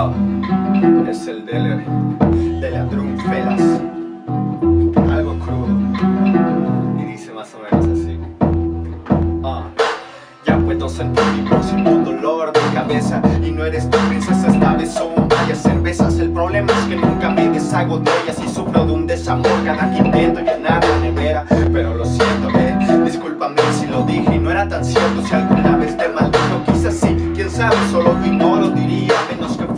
Es el dealer de la Drumfelas Algo crudo. Y dice más o menos así. Ah, Ya puedo sentir mi próximo dolor de cabeza. Y no eres tu princesa esta vez son varias cervezas. El problema es que nunca me deshago de ellas Y sufro de un desamor. Cada que intento llenar la nevera Pero lo siento, eh, discúlpame si lo dije Y no era tan cierto. Si alguna vez te maldijo Quizás sí, quién sabe, solo lo diría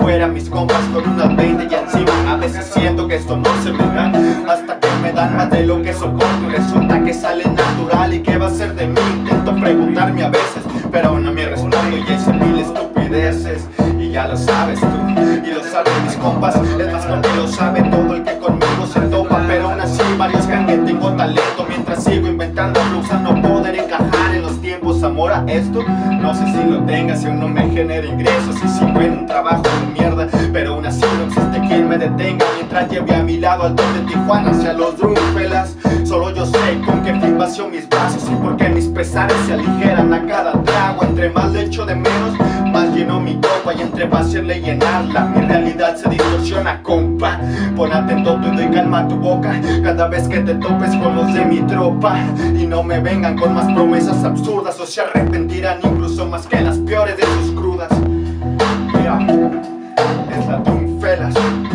Que fueran mis compas con unas 20 y encima A veces siento que esto no se me da. Hasta que me dan más de lo que soporto resulta que sale natural y que va a ser de mí Intento preguntarme a veces, pero no me respondo Y hice mil estupideces. Y ya lo sabes tú Y lo saben mis compas, es más porque lo sabe todo el que conmigo se topa Pero aún así varios creen que tengo talento. Mientras sigo inventando no poder encajar en los tiempos Amor a esto, no sé si lo tenga si aún no me genera ingresos Y sigo en un trabajo de mierda, pero aún así no existe quien me detenga Mientras lleve a mi lado al de Tijuana hacia los drumfelas Solo yo sé con qué fin vació mis brazos Y por qué mis pesares se aligeran a cada trago Entre más le echo de menos, más satisfacerla hacerle llenarla. Mi realidad se distorsiona, compa. Pon atento y doy calma tu boca. Cada vez que te topes con los de mi tropa. Y no me vengan con más promesas absurdas O se arrepentirán incluso más que las peores de sus crudas. Mira, es la de